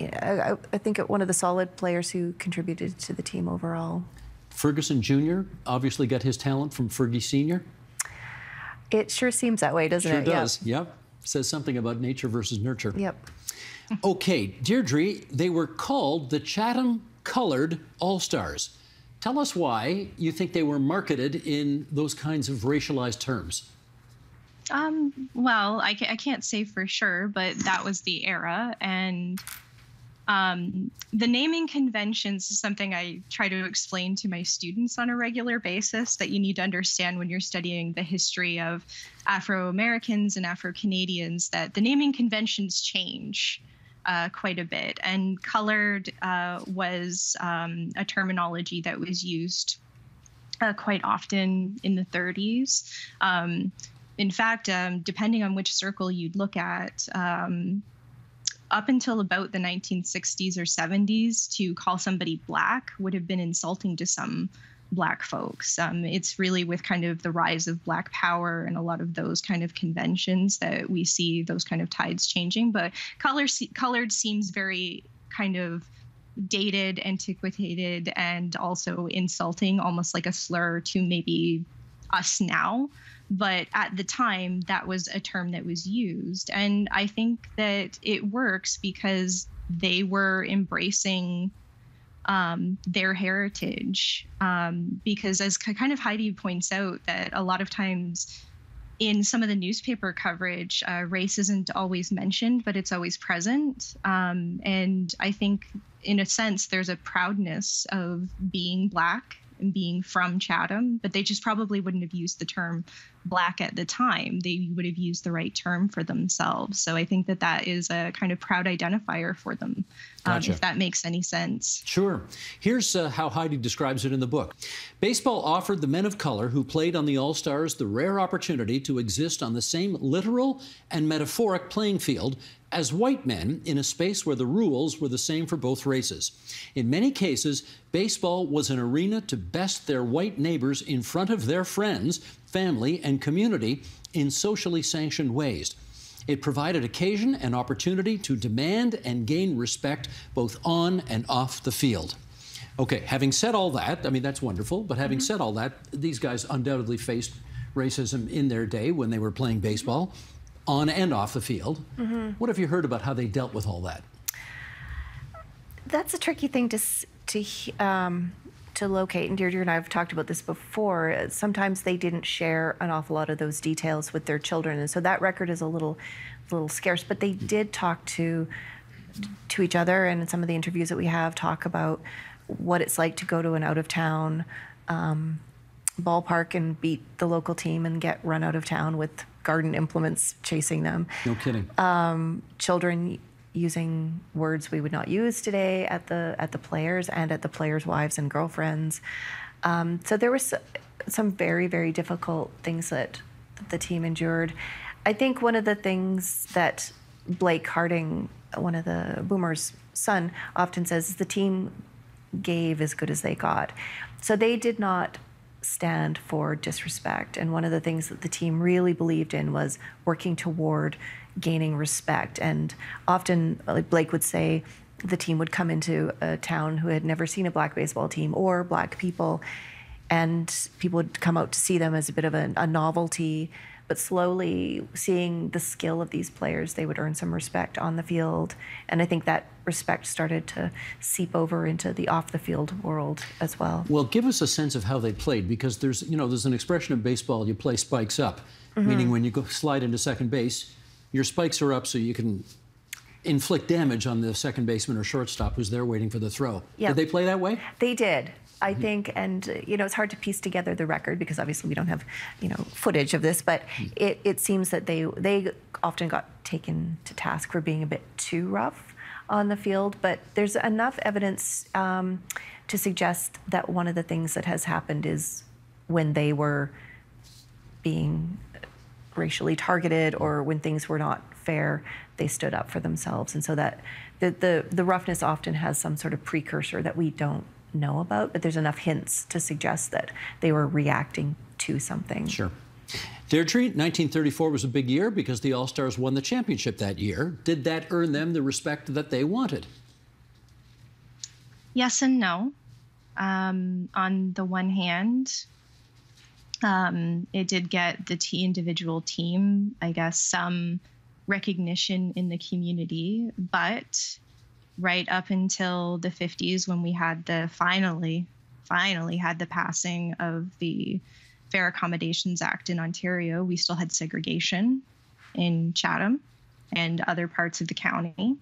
I, I think one of the solid players who contributed to the team overall. Ferguson Jr. obviously got his talent from Fergie Sr. It sure seems that way, doesn't Sure it? does. Yep. Says something about nature versus nurture. Yep. Okay, Deirdre, they were called the Chatham Colored All Stars. Tell us why you think they were marketed in those kinds of racialized terms. Um, well, I, ca- I can't say for sure, but that was the era. And um, the naming conventions is something I try to explain to my students on a regular basis that you need to understand when you're studying the history of Afro Americans and Afro Canadians, that the naming conventions change. Uh, quite a bit. And colored uh, was um, a terminology that was used uh, quite often in the 30s. Um, in fact, um, depending on which circle you'd look at, um, up until about the 1960s or 70s, to call somebody black would have been insulting to some black folks. Um, it's really with kind of the rise of black power and a lot of those kind of conventions that we see those kind of tides changing. But color, colored seems very kind of dated, antiquated, and also insulting, almost like a slur to maybe us now. But at the time, that was a term that was used. And I think that it works because they were embracing um, their heritage. Um, because, as kind of Heidi points out, that a lot of times in some of the newspaper coverage, uh, race isn't always mentioned, but it's always present. Um, and I think, in a sense, there's a proudness of being Black and being from Chatham, but they just probably wouldn't have used the term black at the time. They would have used the right term for themselves. So I think that that is a kind of proud identifier for them, um, Gotcha. if that makes any sense. Sure. Here's uh, how Heidi describes it in the book. Baseball offered the men of color who played on the All Stars the rare opportunity to exist on the same literal and metaphoric playing field as white men in a space where the rules were the same for both races. In many cases, baseball was an arena to best their white neighbors in front of their friends, family, and community in socially sanctioned ways. It provided occasion and opportunity to demand and gain respect both on and off the field. Okay, having said all that, I mean, that's wonderful, but having mm-hmm. said all that, these guys undoubtedly faced racism in their day when they were playing mm-hmm. baseball, on and off the field. Mm-hmm. What have you heard about how they dealt with all that? That's a tricky thing to to um, to locate. And Deirdre and I have talked about this before. Sometimes they didn't share an awful lot of those details with their children, and so that record is a little little scarce. But they did talk to to each other, and in some of the interviews that we have, talk about what it's like to go to an out of town um, ballpark and beat the local team and get run out of town with garden implements chasing them No kidding. children using words we would not use today at the at the players and at the players' wives and girlfriends. Um, so there was some very very difficult things that the team endured. I think one of the things that Blake Harding, one of the Boomers' son, often says is the team gave as good as they got. So they did not stand for disrespect. And one of the things that the team really believed in was working toward gaining respect. And often, like Blake would say, the team would come into a town who had never seen a black baseball team or black people, and people would come out to see them as a bit of a, a novelty. But slowly, seeing the skill of these players, they would earn some respect on the field. And I think that respect started to seep over into the off the field world as well. Well, give us a sense of how they played because there's, you know, there's an expression in baseball you play spikes up, mm-hmm. meaning when you go slide into second base, your spikes are up so you can inflict damage on the second baseman or shortstop who's there waiting for the throw. Yep. Did they play that way? They did. I mm-hmm. think, and you know, it's hard to piece together the record because obviously we don't have, you know, footage of this. But mm. it, it seems that they they often got taken to task for being a bit too rough on the field. But there's enough evidence um, to suggest that one of the things that has happened is when they were being racially targeted or when things were not fair, they stood up for themselves. And so that the, the, the roughness often has some sort of precursor that we don't know about, but there's enough hints to suggest that they were reacting to something. Sure. Deirdre, 1934 was a big year because the All Stars won the championship that year. Did that earn them the respect that they wanted? Yes and no. Um, on the one hand, um, it did get the t- individual team, I guess, some recognition in the community. But right up until the 50s, when we had the finally, finally had the passing of the Fair Accommodations Act in Ontario, we still had segregation in Chatham and other parts of the county.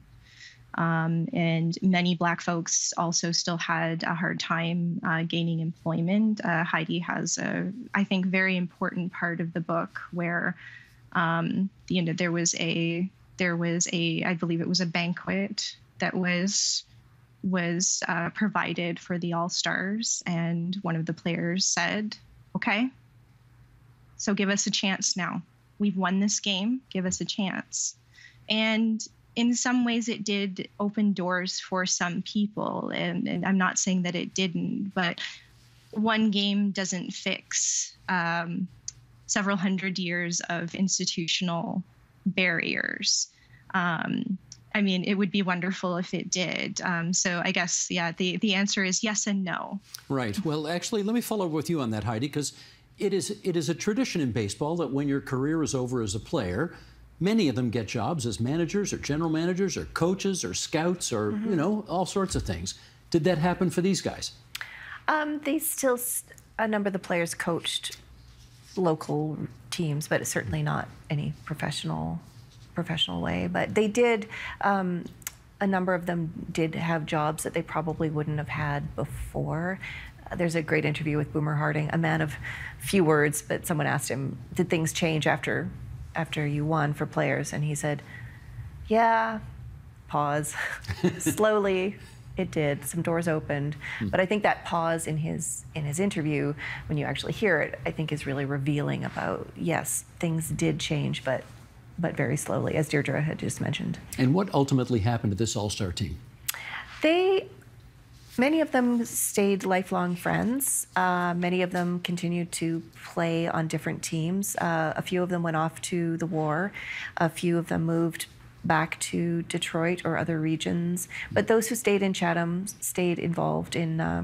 Um, and many Black folks also still had a hard time uh, gaining employment. Uh, Heidi has a, I think, very important part of the book where, um, you know, there was a, there was a, I believe it was a banquet that was was uh, provided for the All Stars, and one of the players said, "Okay, so give us a chance now. We've won this game. Give us a chance." And in some ways it did open doors for some people and, and i'm not saying that it didn't but one game doesn't fix um, several hundred years of institutional barriers um, I mean, it would be wonderful if it did. Um, so I guess, yeah, the, the answer is yes and no. Right. Well, actually, let me follow up with you on that, Heidi, because it is it is a tradition in baseball that when your career is over as a player, Many of them get jobs as managers or general managers or coaches or scouts or, mm-hmm. you know, all sorts of things. Did that happen for these guys? Um, they still, a number of the players coached local teams, but certainly not any professional professional way. But they did. Um, a number of them did have jobs that they probably wouldn't have had before. There's a great interview with Boomer Harding, a man of few words, but someone asked him, "Did things change after after you won for players, and he said, "Yeah." Pause. Slowly, it did. Some doors opened, mm. but I think that pause in his in his interview, when you actually hear it, I think is really revealing about yes, things did change, but but very slowly, as Deirdre had just mentioned. And what ultimately happened to this All Star team? They Many of them stayed lifelong friends. Uh, many of them continued to play on different teams. Uh, a few of them went off to the war. A few of them moved back to Detroit or other regions. But those who stayed in Chatham stayed involved in uh,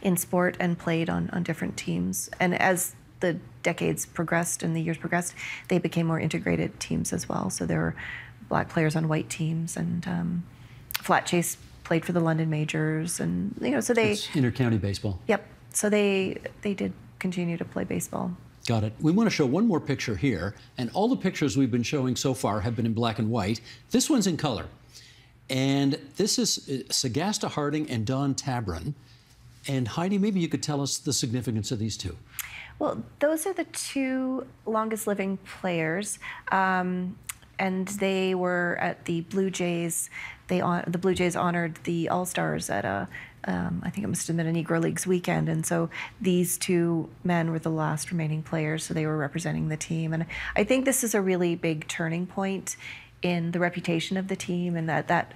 in sport and played on, on different teams. And as the decades progressed and the years progressed, they became more integrated teams as well. So there were black players on white teams and um, Flat Chase played for the London Majors, and you know, so they it's inter-county baseball. Yep. So they they did continue to play baseball. Got it. We want to show one more picture here, and all the pictures we've been showing so far have been in black and white. This one's in color, and this is uh, Sagasta Harding and Don Tabron. And Heidi, maybe you could tell us the significance of these two. Well, those are the two longest living players. Um, and they were at the Blue Jays they on, the Blue Jays honored the All Stars at a um, I think it must have been a Negro Leagues weekend, and so these two men were the last remaining players, so they were representing the team, and I think this is a really big turning point in the reputation of the team, and that that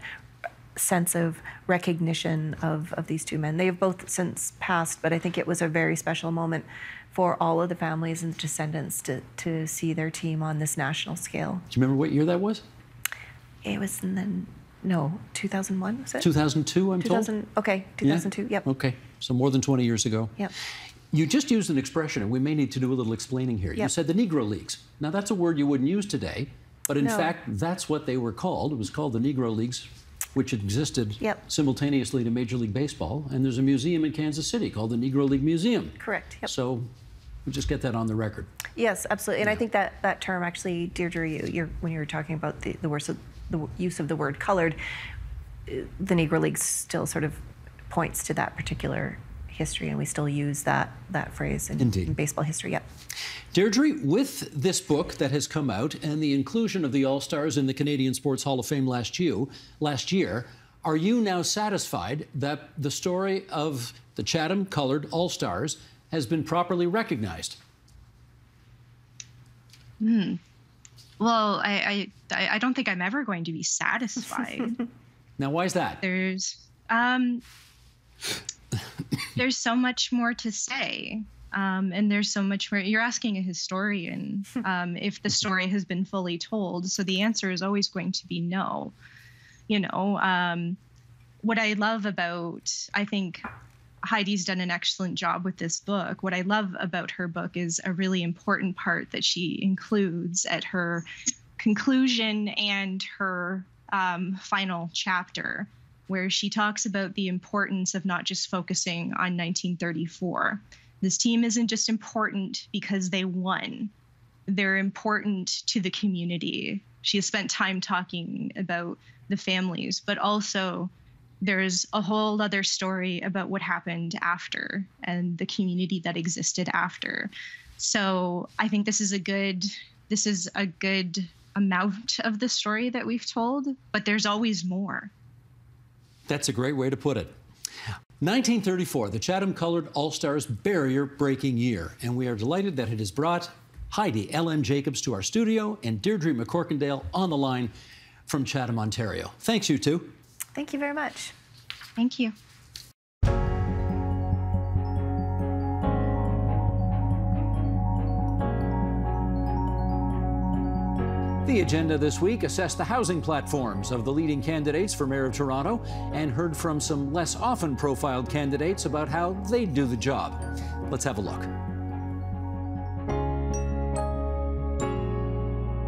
sense of recognition of, of these two men. They have both since passed, but I think it was a very special moment for all of the families and descendants to, to see their team on this national scale. Do you remember what year that was? It was in the, no, 2001, was it? 2002, I'm 2000, told? okay, 2002, yep. Okay, so more than 20 years ago. Yep. You just used an expression, and we may need to do a little explaining here. You said the Negro Leagues. Now, that's a word you wouldn't use today, but in No. fact, that's what they were called. It was called the Negro Leagues, which existed Yep. simultaneously to Major League Baseball. And there's a museum in Kansas City called the Negro League Museum. Correct, yep. So we just get that on the record. Yes, absolutely. And I think that that term actually, Deirdre, you, you're, when you were talking about the, the, words of, the use of the word colored, uh, the Negro Leagues still sort of points to that particular history, and we still use that, that phrase in, in baseball history. Yep. Deirdre, with this book that has come out and the inclusion of the All Stars in the Canadian Sports Hall of Fame last year, last year, are you now satisfied that the story of the Chatham Colored All Stars has been properly recognized? Well, I, I I don't think I'm ever going to be satisfied. Now, why is that? there's um there's so much more to say um, and there's so much more you're asking a historian um, if the story has been fully told so the answer is always going to be no you know um, what i love about i think heidi's done an excellent job with this book what i love about her book is a really important part that she includes at her conclusion and her um, final chapter where she talks about the importance of not just focusing on 1934. This team isn't just important because they won, they're important to the community. She has spent time talking about the families, but also there's a whole other story about what happened after and the community that existed after. So I think this is a good this is a good amount of the story that we've told, but there's always more. That's a great way to put it. 1934, the Chatham Colored All Stars barrier breaking year, and we are delighted that it has brought Heidi L.M. Jacobs to our studio and Deirdre McCorkindale on the line from Chatham, Ontario. Thanks, you two. Thank you very much. Thank you. The agenda this week assessed the housing platforms of the leading candidates for Mayor of Toronto and heard from some less often profiled candidates about how they do the job. Let's have a look.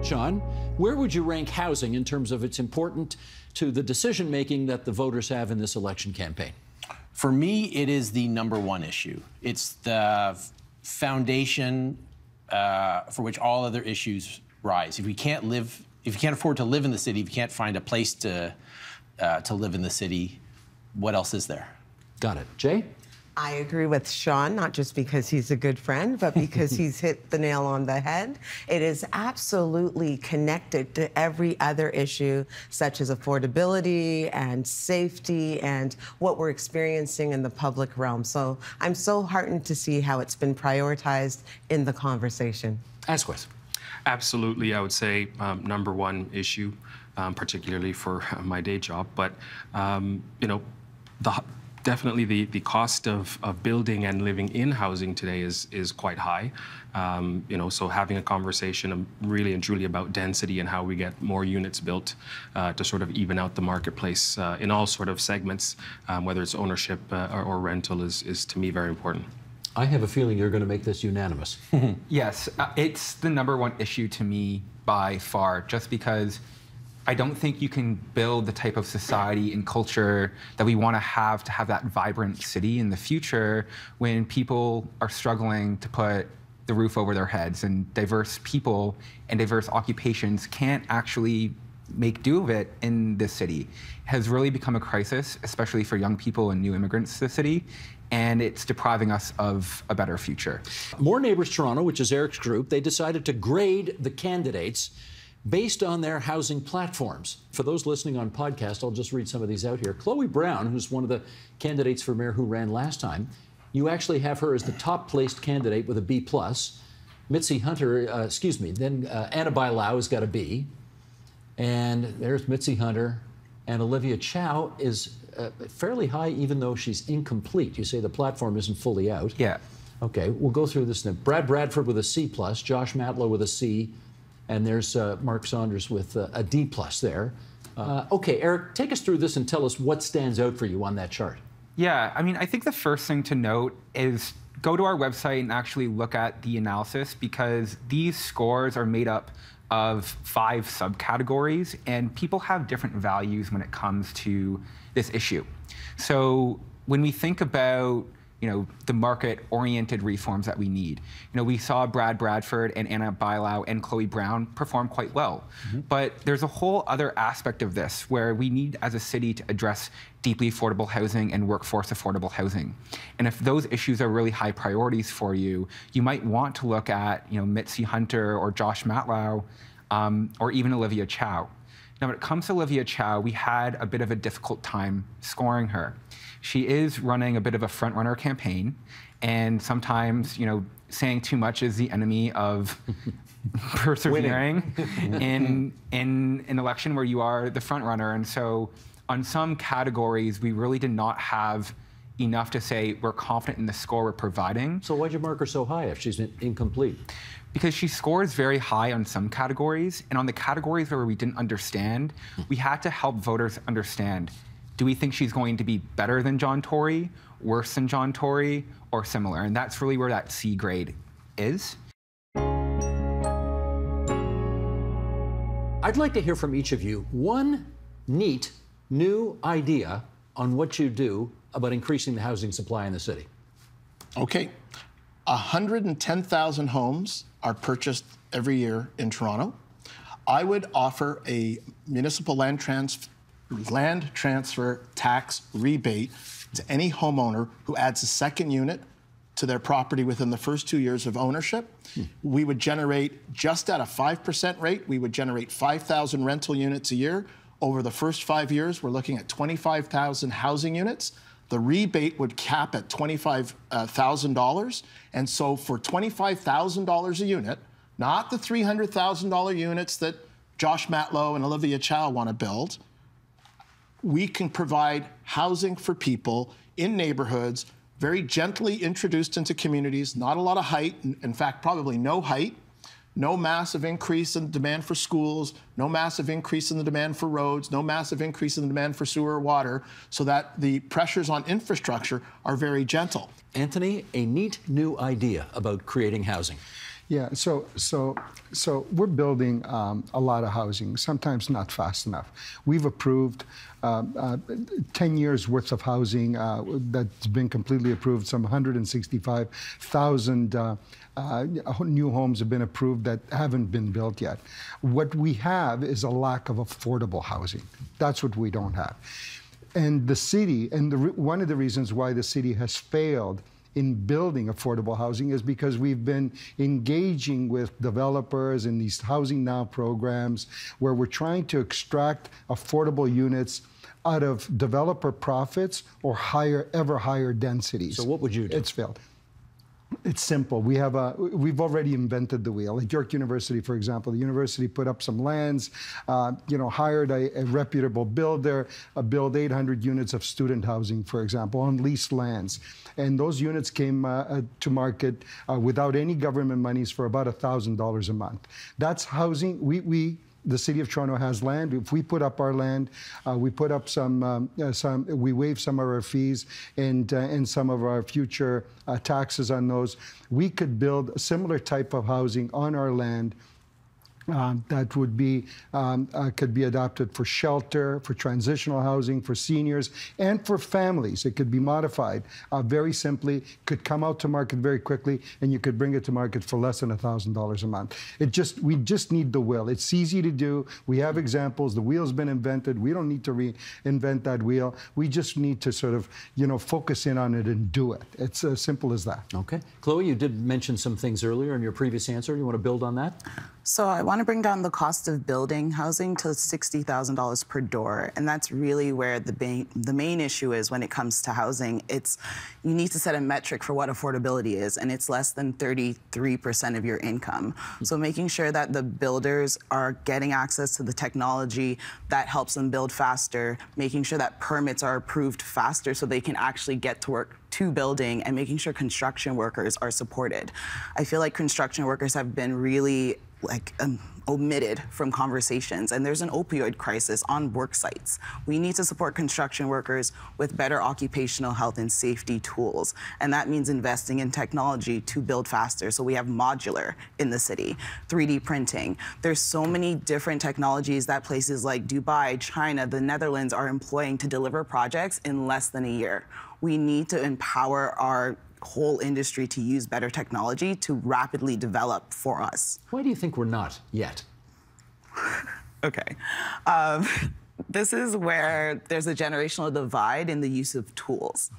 Sean, where would you rank housing in terms of its importance to the decision making that the voters have in this election campaign? For me, it is the number one issue. It's the foundation uh, for which all other issues rise. If we can't live, if you can't afford to live in the city, if you can't find a place to uh, to live in the city, what else is there? Got it. Jay? I agree with Sean, not just because he's a good friend, but because he's hit the nail on the head. It is absolutely connected to every other issue, such as affordability and safety and what we're experiencing in the public realm. So I'm so heartened to see how it's been prioritized in the conversation. Asquith. Absolutely, I would say um, number one issue, um, particularly for my day job. But um, you know, the definitely the, the cost of, of building and living in housing today is is quite high. Um, you know, so having a conversation um, really and truly about density and how we get more units built uh, to sort of even out the marketplace uh, in all sort of segments, um, whether it's ownership uh, or, or rental, is is to me very important. I have a feeling you're going to make this unanimous. Yes, uh, it's the number one issue to me by far, just because I don't think you can build the type of society and culture that we want to have to have that vibrant city in the future when people are struggling to put the roof over their heads and diverse people and diverse occupations can't actually make do of it in this city It has really become a crisis, especially for young people and new immigrants to the city, and it's depriving us of a better future. More Neighbors Toronto, which is Eric's group, they decided to grade the candidates based on their housing platforms. For those listening on podcast, I'll just read some of these out here. Chloe Brown, who's one of the candidates for mayor who ran last time, you actually have her as the top placed candidate with a B plus. Mitzi Hunter, uh, excuse me, then uh, Ana Bailão has got a B. And there's Mitzi Hunter, And Olivia Chow is uh, fairly high, even though she's incomplete. You say the platform isn't fully out. Yeah. Okay, we'll go through this now. Brad Bradford with a C plus, Josh Matlow with a C, and there's uh, Mark Saunders with uh, a D plus there. Uh, okay, Eric, take us through this and tell us what stands out for you on that chart. Yeah, I mean, I think the first thing to note is go to our website and actually look at the analysis because these scores are made up of five subcategories, and people have different values when it comes to this issue. So when we think about you know, the market-oriented reforms that we need. You know, we saw Brad Bradford and Ana Bailão and Chloe Brown perform quite well. Mm-hmm. But there's a whole other aspect of this where we need as a city to address deeply affordable housing and workforce affordable housing. And if those issues are really high priorities for you, you might want to look at, you know, Mitzi Hunter or Josh Matlow um, or even Olivia Chow. Now, when it comes to Olivia Chow, we had a bit of a difficult time scoring her she is running a bit of a front runner campaign, and sometimes, you know, saying too much is the enemy of persevering in in an election where you are the front runner. And so, on some categories, we really did not have enough to say we're confident in the score we're providing. So why'd you mark her so high if she's incomplete? Because she scores very high on some categories, and on the categories where we didn't understand, hmm. we had to help voters understand do we think she's going to be better than John Tory, worse than John Tory, or similar? And that's really where that C grade is. I'd like to hear from each of you one neat new idea on what you do about increasing the housing supply in the city. Okay. 110,000 homes are purchased every year in Toronto. I would offer a municipal land transfer land transfer tax rebate to any homeowner who adds a second unit to their property within the first two years of ownership. Hmm. We would generate, just at a 5% rate, we would generate 5,000 rental units a year. Over the first five years, we're looking at 25,000 housing units. The rebate would cap at $25,000. And so for $25,000 a unit, not the $300,000 units that Josh Matlow and Olivia Chow want to build, we can provide housing for people in neighborhoods, very gently introduced into communities, not a lot of height, in fact, probably no height, no massive increase in demand for schools, no massive increase in the demand for roads, no massive increase in the demand for sewer or water, so that the pressures on infrastructure are very gentle. Anthony, a neat new idea about creating housing. Yeah, so so so we're building um, a lot of housing, sometimes not fast enough. We've approved uh, uh, 10 years worth of housing uh, that's been completely approved. Some 165,000 uh, uh, new homes have been approved that haven't been built yet. What we have is a lack of affordable housing. That's what we don't have. And the city, and the, one of the reasons why the city has failed in building affordable housing is because we've been engaging with developers in these housing now programs where we're trying to extract affordable units out of developer profits or higher ever higher densities. So what would you do? It's failed. It's simple. We have a, we've already invented the wheel. At York University, for example, the university put up some lands, uh, you know, hired a, a reputable builder, uh, build 800 units of student housing, for example, on leased lands. And those units came uh, uh to market uh, without any government monies for about $1,000 a month. That's housing. We, we the city of Toronto has land. If we put up our land, uh, we put up some, um, uh, some, we waive some of our fees and uh, and some of our future taxes on those. We could build a similar type of housing on our land um, that would be um, uh, could be adopted for shelter, for transitional housing, for seniors, and for families. It could be modified uh, very simply. Could come out to market very quickly, and you could bring it to market for less than thousand dollars a month. It just we just need the will. It's easy to do. We have examples. The wheel's been invented. We don't need to reinvent that wheel. We just need to sort of you know focus in on it and do it. It's as simple as that. Okay, Chloe, you did mention some things earlier in your previous answer. You want to build on that? So I want want to bring down the cost of building housing to $60,000 per door. And that's really where the main, the main issue is when it comes to housing. It's you need to set a metric for what affordability is, and it's less than 33% of your income. So making sure that the builders are getting access to the technology that helps them build faster, making sure that permits are approved faster so they can actually get to work to building and making sure construction workers are supported. I feel like construction workers have been really like um, omitted from conversations and there's an opioid crisis on work sites. We need to support construction workers with better occupational health and safety tools and that means investing in technology to build faster. So we have modular in the city 3d printing. There's so many different technologies that places like dubai china the netherlands are employing to deliver projects in less than a year. We need to empower our whole industry to use better technology to rapidly develop for us. Why do you think we're not yet? okay. Um, this is where there's a generational divide in the use of tools.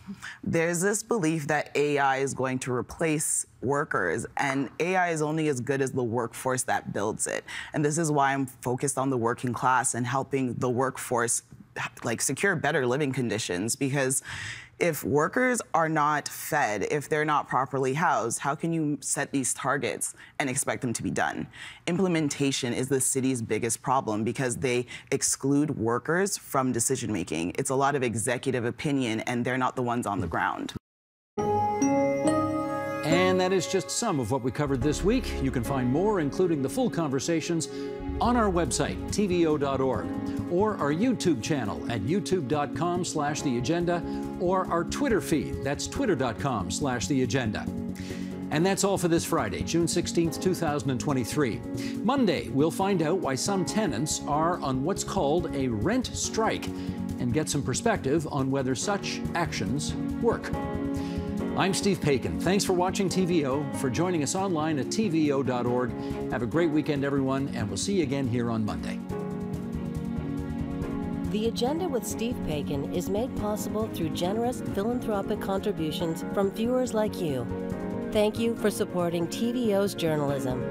There's this belief that AI is going to replace workers, and AI is only as good as the workforce that builds it. And this is why I'm focused on the working class and helping the workforce like secure better living conditions because if workers are not fed, if they're not properly housed, how can you set these targets and expect them to be done? Implementation is the city's biggest problem because they exclude workers from decision making. It's a lot of executive opinion, and they're not the ones on the ground. And that is just some of what we covered this week. You can find more, including the full conversations, on our website, tvo.org, or our YouTube channel at youtube.com slash the agenda, or our Twitter feed, that's twitter.com slash the agenda. And that's all for this Friday, June 16th, 2023. Monday, we'll find out why some tenants are on what's called a rent strike and get some perspective on whether such actions work. I'm Steve Paikin. Thanks for watching TVO, for joining us online at TVO.org. Have a great weekend, everyone, and we'll see you again here on Monday. The Agenda with Steve Paikin is made possible through generous philanthropic contributions from viewers like you. Thank you for supporting TVO's journalism.